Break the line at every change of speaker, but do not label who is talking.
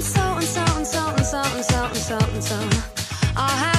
and so and so and so and so and so and so and so. I have